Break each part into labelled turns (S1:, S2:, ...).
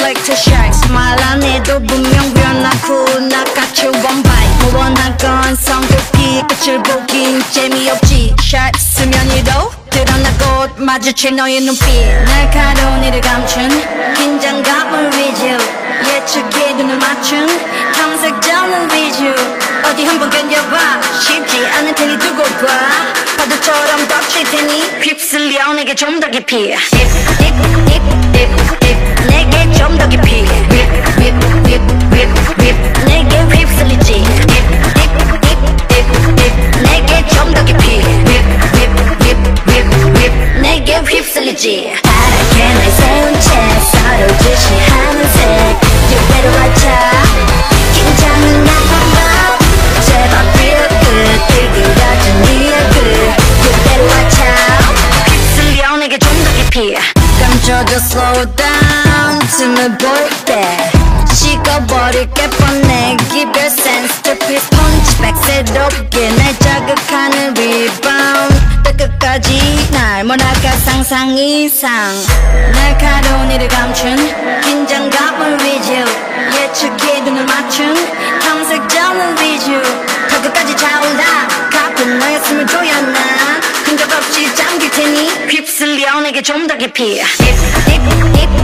S1: 셀렉트 샥말안 해도 분명 변하고 나같이 원바이. 뭐 원하건 성급히 끝을 보긴 재미없지. 샷 수면위로 드러나고 마주칠 너의 눈빛. 날카로운 이를 감춘 긴장감을 위주. 예측해 눈을 맞춘 탐색자는 위주. 어디 한번 견뎌봐. 쉽지 않을 테니 두고 봐. 파도처럼 덮칠 테니 휩쓸려 내게 좀 더 깊이. Dip, dip, 휩쓸리지? 파랗게 날 세운 채 서로 주시하는 색. 유배로 하자. 긴장은 나빠봐 제발 feel good 일그러진 네 얼굴 유배로 하자. 휩쓸려 내게 좀 더 깊이. 감춰져 slow down 틈을 볼때. 식어버릴 게 뻔해. Give your sense to peace. Punch back 새롭게 날 상상 이상. 날카로운 이를 감춘 긴장감을 위주 예측해 눈을 맞춘 탐색자는 위주 더 끝까지 차올라. 가쁜 너의 숨을 조여나. 흔적 없이 잠길 테니 휩쓸려 내게 좀 더 깊이. Dip, dip, dip,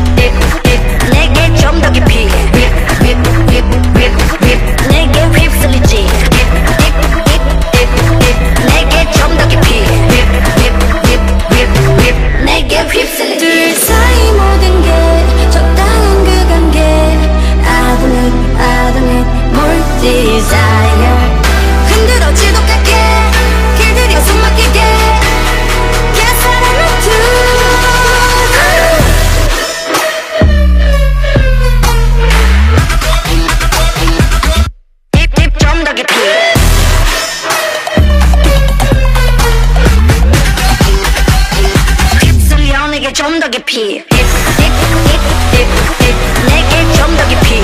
S1: 좀 더 깊이. 내게 좀 더 깊이.